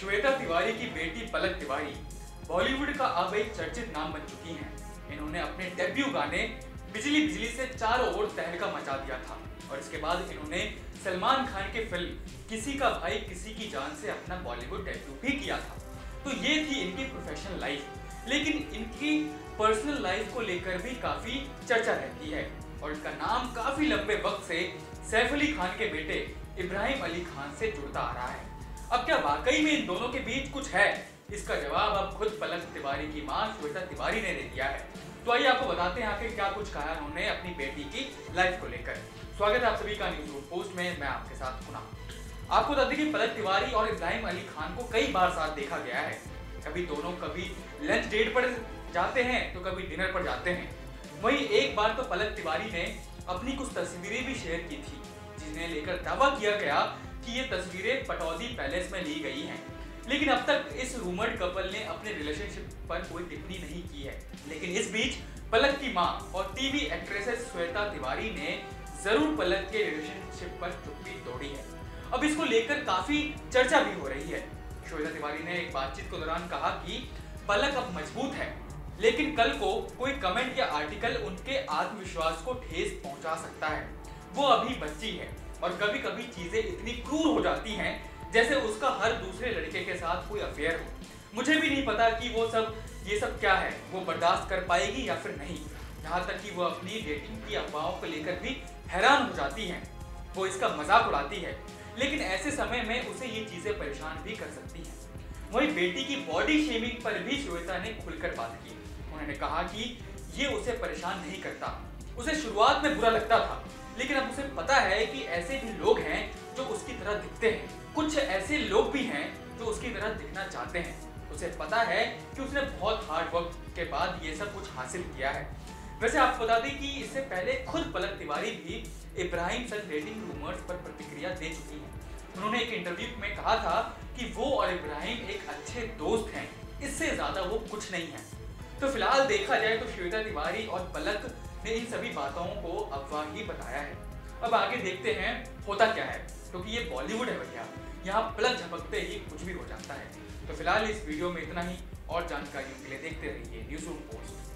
श्वेता तिवारी की बेटी पलक तिवारी बॉलीवुड का अब एक चर्चित नाम बन चुकी हैं। इन्होंने अपने डेब्यू गाने बिजली बिजली से चारों ओर तहलका मचा दिया था। और इसके बाद इन्होंने सलमान खान के फ़िल्म किसी का भाई, किसी की जान से अपना बॉलीवुड डेब्यू भी किया था। तो ये थी इनकी प्रोफेशनल लाइफ लेकिन इनकी पर्सनल लाइफ को लेकर भी काफ़ी चर्चा रहती है। और इनका नाम काफ़ी लंबे वक्त से सैफ अली खान के बेटे इब्राहिम अली खान से जुड़ता आ रहा है। अब क्या वाकई में इन दोनों के बीच कुछ है? इसका जवाब अब खुद पलक तिवारी की माँ श्वेता तिवारी ने दे दिया है। तो आइए आपको बताते हैं आखिर क्या कुछ कहा उन्होंने अपनी बेटी की लाइफ को लेकर। स्वागत है आप सभी का न्यूज़ पोस्ट में, मैं आपके साथ पुनः। आपको बता दें कि पलक तिवारी और इब्राहिम अली खान को कई बार साथ देखा गया है। कभी दोनों कभी लंच डेट पर जाते हैं तो कभी डिनर पर जाते हैं। वहीं एक बार तो पलक तिवारी ने अपनी कुछ तस्वीरें भी शेयर की थी, जिन्हें लेकर दावा किया गया कि ये तस्वीरें पटौदी पैलेस में ली गई हैं। लेकिन अब तक इस रूमर्ड कपल ने अपने रिलेशनशिप पर कोई टिप्पणी नहीं की है। लेकिन इस बीच पलक की माँ और टीवी एक्ट्रेसेस श्वेता तिवारी ने ज़रूर पलक के रिलेशनशिप पर चुप्पी तोड़ी है। अब इसको लेकर काफ़ी चर्चा भी हो रही है। श्वेता तिवारी ने एक बातचीत के दौरान कहा कि पलक अब मज़बूत है, लेकिन कल को कोई कमेंट या आर्टिकल उनके आत्मविश्वास को ठेस पहुँचा सकता है। वो अभी बच्ची है। और कभी कभी चीज़ें इतनी क्रूर हो जाती हैं, जैसे उसका हर दूसरे लड़के के साथ कोई अफेयर हो। मुझे भी नहीं पता कि वो सब, ये सब क्या है, वो बर्दाश्त कर पाएगी या फिर नहीं। यहाँ तक कि वो अपनी डेटिंग की अफवाहों को लेकर भी हैरान हो जाती हैं, वो इसका मज़ाक उड़ाती है। लेकिन ऐसे समय में उसे ये चीज़ें परेशान भी कर सकती हैं। वही बेटी की बॉडी शेमिंग पर भी श्वेता ने खुलकर बात की। उन्होंने कहा कि ये उसे परेशान नहीं करता। उसे शुरुआत में बुरा लगता था। लेकिन अब उसे पता है कि ऐसे भी लोग हैं जो उसकी तरह दिखते हैं। कुछ ऐसे लोग भी हैं जो उसकी तरह दिखना चाहते हैं। उसे पता है कि उसने बहुत हार्ड वर्क के बाद ये सब कुछ हासिल किया है। वैसे आपको बता दें कि इससे पहले खुद पलक तिवारी भी इब्राहिम संग डेटिंग रूमर्स पर प्रतिक्रिया दे चुकी है। उन्होंने एक इंटरव्यू में कहा था कि वो और इब्राहिम एक अच्छे दोस्त हैं। इससे ज़्यादा वो कुछ नहीं है। तो फ़िलहाल देखा जाए तो श्वेता तिवारी और पलक ने इन सभी बातों को अफवाह ही बताया है। अब आगे देखते हैं, होता क्या है? क्योंकि ये बॉलीवुड है भैया। यहाँ पलक झपकते ही कुछ भी हो जाता है। तो फ़िलहाल इस वीडियो में इतना ही। और जानकारियों के लिए देखते रहिए न्यूज़ रूम पोस्ट